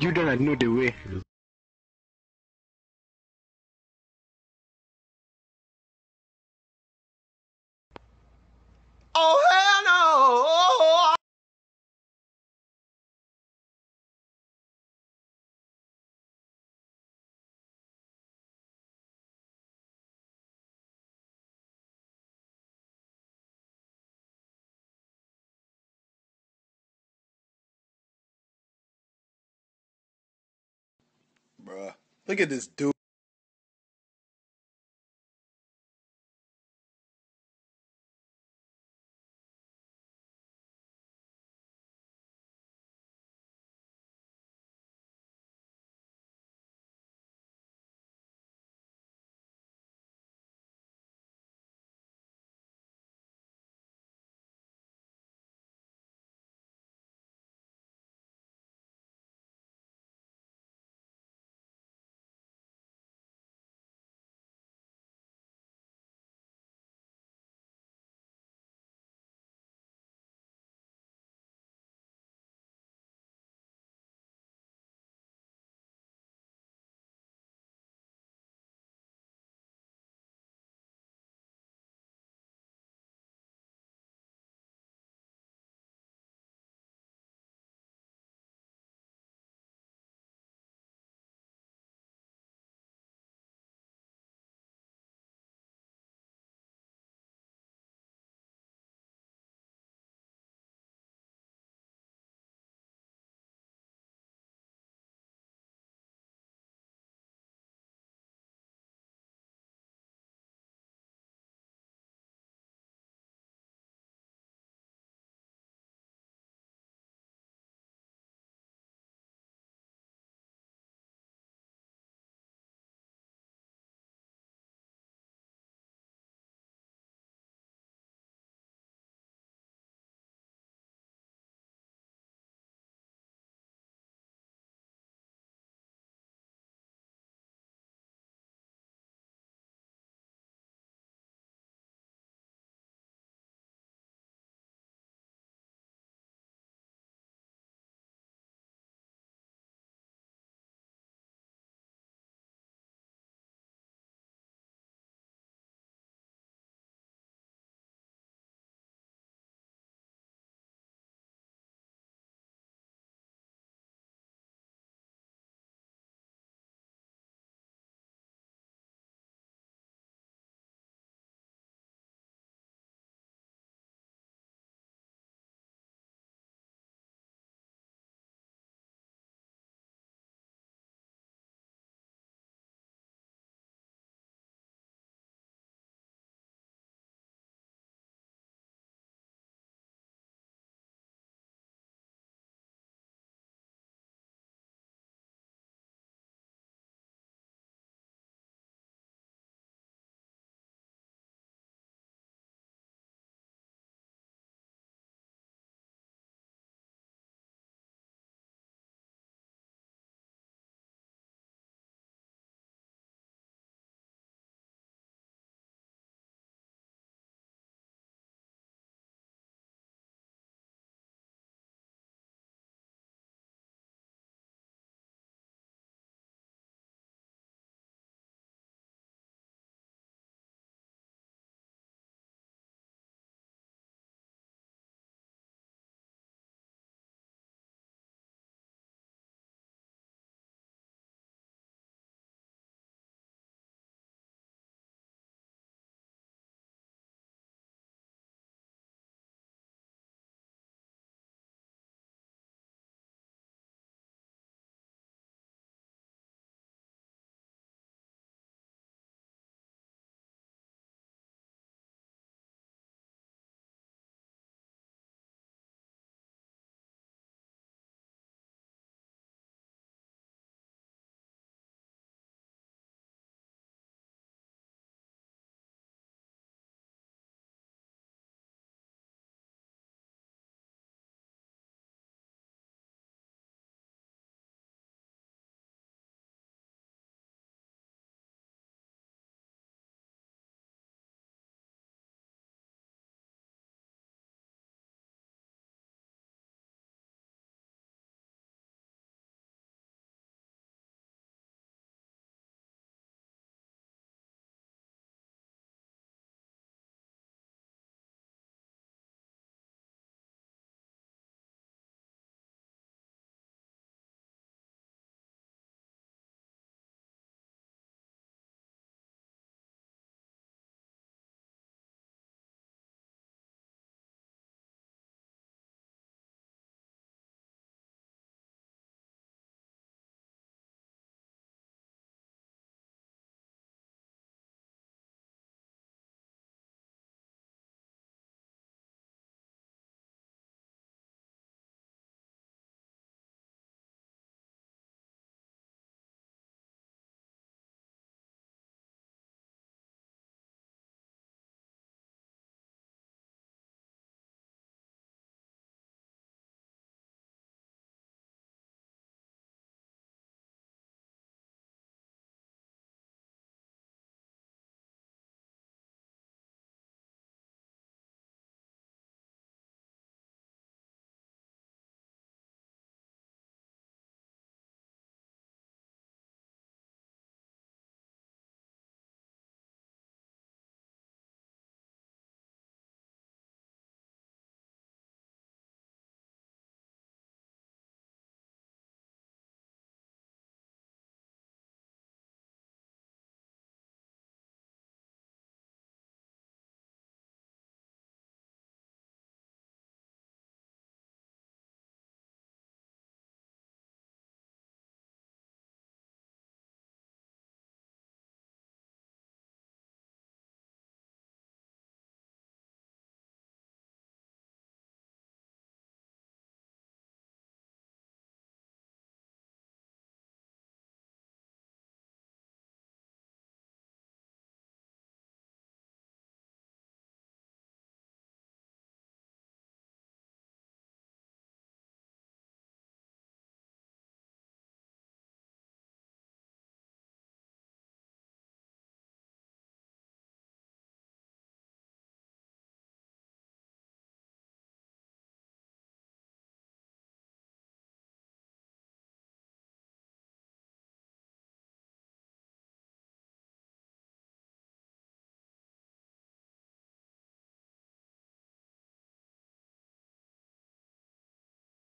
You don't know the way. Oh Bruh, look at this dude.